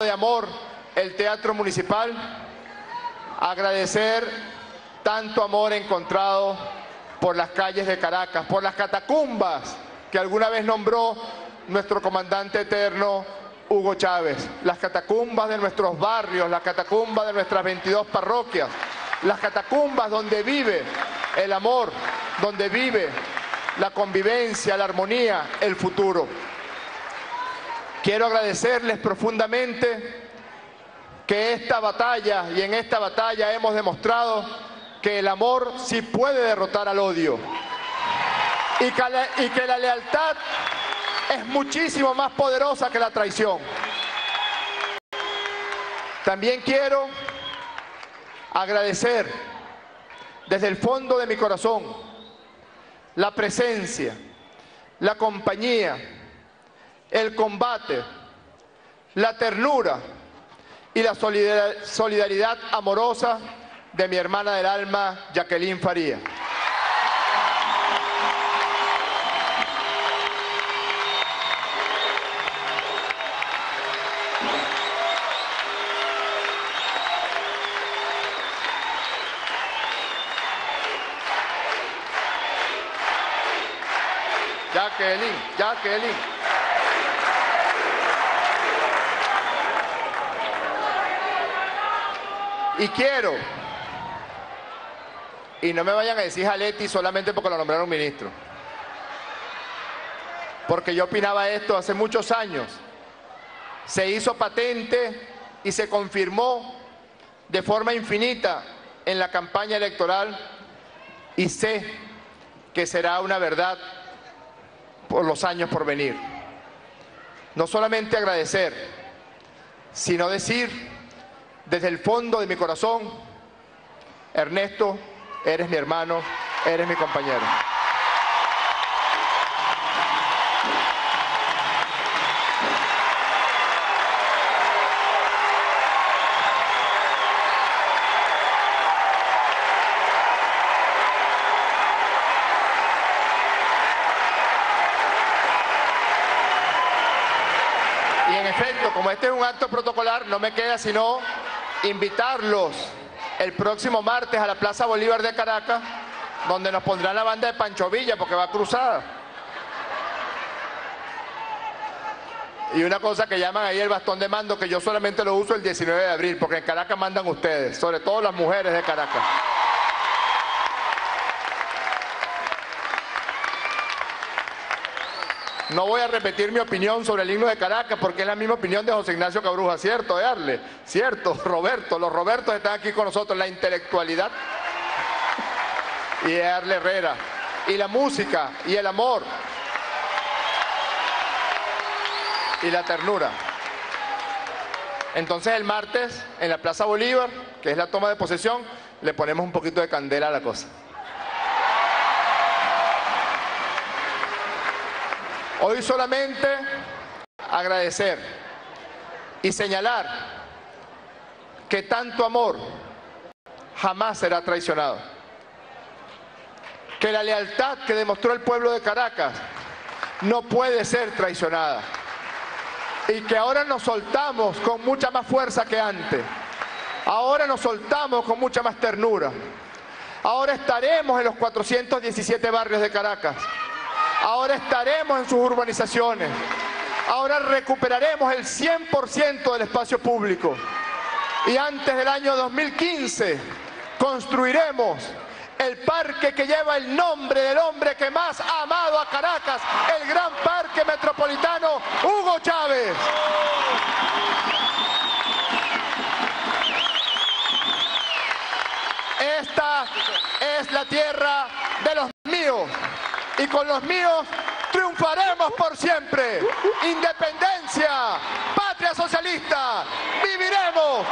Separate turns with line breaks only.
de amor el Teatro Municipal, agradecer tanto amor encontrado por las calles de Caracas, por las catacumbas que alguna vez nombró nuestro comandante eterno Hugo Chávez, las catacumbas de nuestros barrios, las catacumbas de nuestras 22 parroquias, las catacumbas donde vive el amor, donde vive la convivencia, la armonía, el futuro. Quiero agradecerles profundamente que esta batalla y en esta batalla hemos demostrado que el amor sí puede derrotar al odio y que la, lealtad es muchísimo más poderosa que la traición. También quiero agradecer desde el fondo de mi corazón la presencia, la compañía, el combate, la ternura y la solidaridad amorosa de mi hermana del alma, Jacqueline Faría. Jacqueline, Jacqueline. Y quiero, y no me vayan a decir Jaletti solamente porque lo nombraron ministro, porque yo opinaba esto hace muchos años. Se hizo patente y se confirmó de forma infinita en la campaña electoral y sé que será una verdad por los años por venir. No solamente agradecer, sino decir desde el fondo de mi corazón, Ernesto, eres mi hermano, eres mi compañero. Y en efecto, como este es un acto protocolar, no me queda sino invitarlos el próximo martes a la Plaza Bolívar de Caracas, donde nos pondrán la banda de Pancho Villa, porque va cruzada. Y una cosa que llaman ahí el bastón de mando, que yo solamente lo uso el 19 de abril, porque en Caracas mandan ustedes, sobre todo las mujeres de Caracas. No voy a repetir mi opinión sobre el himno de Caracas porque es la misma opinión de José Ignacio Cabruja, ¿cierto, Darle? ¿Cierto? Roberto, los Robertos están aquí con nosotros, la intelectualidad y Darle Herrera, y la música, y el amor, y la ternura. Entonces el martes, en la Plaza Bolívar, que es la toma de posesión, le ponemos un poquito de candela a la cosa. Hoy solamente agradecer y señalar que tanto amor jamás será traicionado. Que la lealtad que demostró el pueblo de Caracas no puede ser traicionada. Y que ahora nos soltamos con mucha más fuerza que antes. Ahora nos soltamos con mucha más ternura. Ahora estaremos en los 417 barrios de Caracas. Ahora estaremos en sus urbanizaciones. Ahora recuperaremos el 100% del espacio público. Y antes del año 2015 construiremos el parque que lleva el nombre del hombre que más ha amado a Caracas, el gran parque metropolitano Hugo Chávez. Esta es la tierra de los y con los míos triunfaremos por siempre. Independencia, patria socialista, viviremos